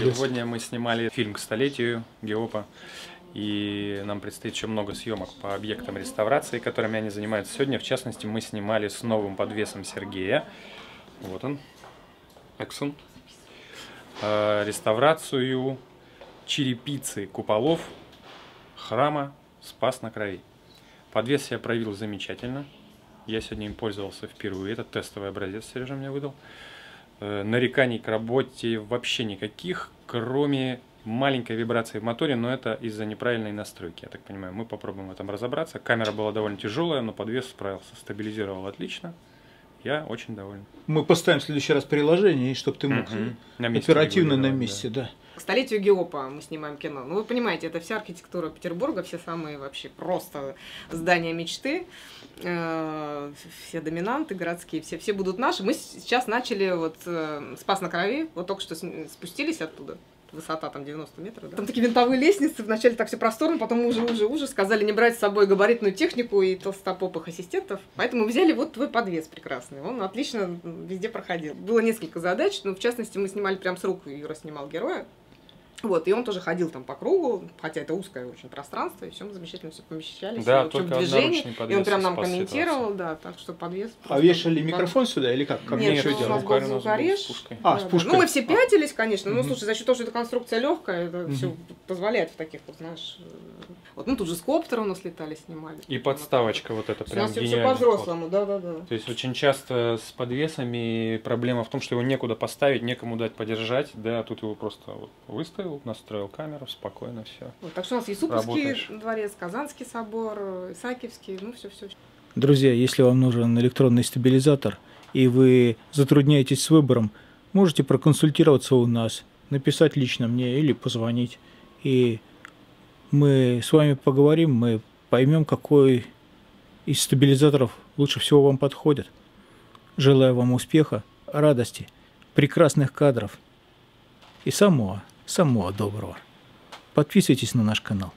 Сегодня мы снимали фильм к столетию Геопа. И нам предстоит еще много съемок по объектам реставрации, которыми они занимаются. Сегодня, в частности, мы снимали с новым подвесом Сергея. Вот он, Эксон. Э, реставрацию черепицы куполов храма Спас на крови. Подвес я проявил замечательно. Я сегодня им пользовался впервые. Это тестовый образец Сережа мне выдал. Э, нареканий к работе вообще никаких, кроме маленькой вибрации в моторе, но это из-за неправильной настройки, я так понимаю. Мы попробуем в этом разобраться. Камера была довольно тяжелая, но подвес справился, стабилизировал отлично. Я очень доволен. Мы поставим в следующий раз приложение, чтобы ты мог угу. на оперативно на месте, да. да. К столетию Геопа мы снимаем кино. Ну, вы понимаете, это вся архитектура Петербурга, все самые вообще просто здания мечты, э, все доминанты городские, все, все будут наши. Мы сейчас начали вот э, Спас на крови, вот только что спустились оттуда высота там 90 метров, да? Там такие винтовые лестницы, вначале так все просторно, потом уже, уже, уже сказали не брать с собой габаритную технику и толстопопых ассистентов, поэтому взяли вот твой подвес прекрасный, он отлично везде проходил. Было несколько задач, но в частности мы снимали прям с рук, Юра снимал героя, вот, и он тоже ходил там по кругу, хотя это узкое очень пространство, и все мы замечательно все помещались, да, все в движении, и он прям нам комментировал, да, так что подвес. А вешали микрофон сюда или как? как Нет, что у нас был звукорез. А, с пушкой. Ну, мы все пятились, конечно, ну, слушай, за счет того, что эта конструкция легкая, это все позволяет в таких вот, знаешь, вот, ну, тут же с коптера у нас летали, снимали. И подставочка вот эта прям У нас все по-взрослому, да-да-да. То есть очень часто с подвесами проблема в том, что его некуда поставить, некому дать подержать, да, а тут его просто вот выставил, поставил, настроил камеру, спокойно все. Вот, так что у нас Юсуповский дворец, Казанский собор, Исаакиевский, ну все-все. Друзья, если вам нужен электронный стабилизатор и вы затрудняетесь с выбором, можете проконсультироваться у нас, написать лично мне или позвонить. И мы с вами поговорим, мы поймем, какой из стабилизаторов лучше всего вам подходит. Желаю вам успеха, радости, прекрасных кадров и самого самого доброго. Подписывайтесь на наш канал.